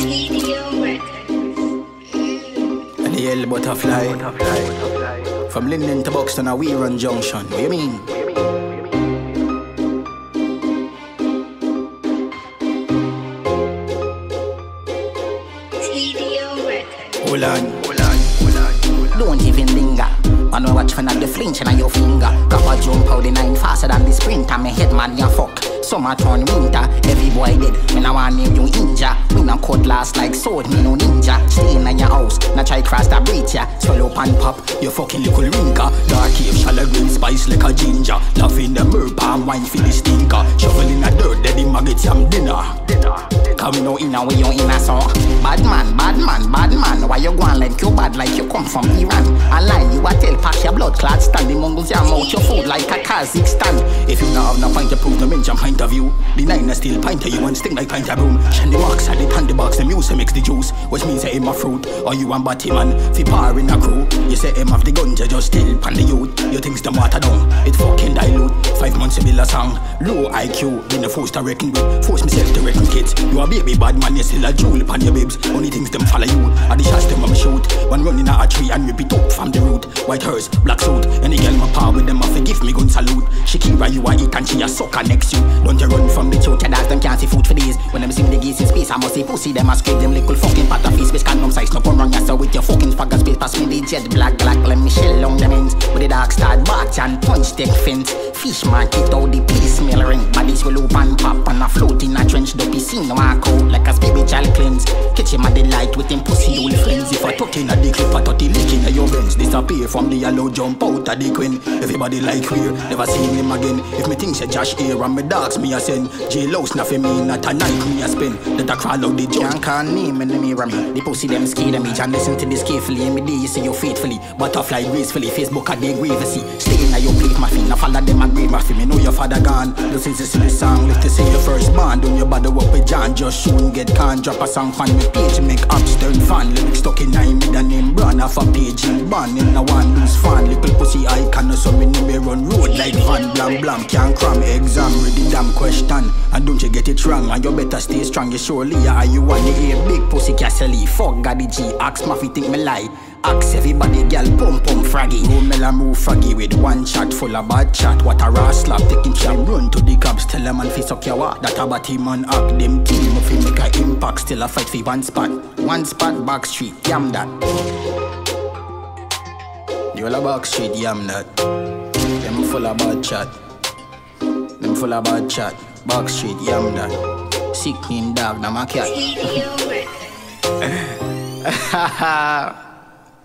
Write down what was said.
And the yellow butterfly. From Linden to Buxton, a we run junction. What you mean? Hold on. Don't even linger. Man, we watch for not the flinch in your finger. Grab a jump out the nine faster than the sprint. And me head man, ya fuck. Summer turn winter, every boy dead. Me no want name you inja. Cut last like sword, me no ninja. Stay in your house, na try cross the bridge ya. Swallow pan pop, you fucking little rinka. Dark cave, shallow green spice like a ginger. The myrrh, palm wine for the stinker. Shoveling the dirt, daddy maggots am dinner. Come no in a way you in a so Bad man, bad man, bad man Like you you come from Iran. I lie you a tell pack your blood clot stand. The mumbles your mouth your food like a Kazakhstan. If you not have no point to prove no mention point of view. The nine still pint of you and sting like pint of broom Shandy box and the candy box the to mix the juice Which means say him a fruit. Or you and batty man Fi par in a crew. You say him have the gun to just still pan the youth. You thinks the water down It fucking dilute. Five months to build a song Low IQ Been a force to reckon with Force myself to reckon kids. You a baby bad man, you still a jewel upon your babes. Only things them follow you. Are the shots them I'm shoot. One running out a tree and rip it up from the root. White hearse, black suit. Any girl my power with them, I forgive me gun salute. Keep you a eat and she a sucker next you. Don't you run from the choke, your dogs them can't see food for days. When them see the geese in space, I must see pussy them a scrape them little fucking pot of face. Bitch can them size no come run yourself with your fucking faggot space. Pass me the jet black black, let me shell on them ends. With the dark start batch and punch deck fence. Fish market out the place smell ring. Bodies will open pop and a float in a trench. Dopey scene walk out like a spiritual cleanse. Catch him at the light with him pussy old friends. If I tuck in a the clip, I tuck the lick in your bends. Disappear from the yellow, jump out of the queen. Everybody like queer, never seen him again. If me think say Josh here and me dogs me a send. J Lo snuff me, not a night me a spend. That I crawl out the jump. Can't call name in the mirror me. The pussy them scared of me. And listen to this carefully. Me day you see you faithfully. Butterfly gracefully. Facebook a day grievously. Stay in your plate, my feet. Now follow them and grave my feet. Me know your father gone. Just you see the song, live to see your first band. Don't you bother work with John. Just soon get can drop a song on me page. Make upstern fan. Lyrics stuck in nine with the name brand off a page. In band in a one loose fan. Little pussy icon. So me know run road like Van Blam Blam. Can't cram exam. Ready damn question. And don't you get it wrong. And you better stay strong. You surely are you want to hear big pussy castle. Fuck Gaddy G. Ask Maffy think me lie. Ask everybody, girl, pump pump fraggy. No mela move fraggy with one shot full of bad chat. What a raw slap, taking shot, run to the cops. Tell a man fi suck your what? That a batty man act them team. If he make a impact, still a fight fi one spot. One spot, back street, yam that. You all a back street, yam that. Them full of bad chat. Them full of bad chat. Back street, yam that. Sickening dog, na my cat.